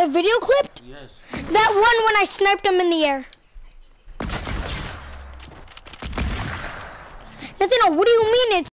A video clip? Yes. That one when I sniped him in the air. Nathaniel, what do you mean it's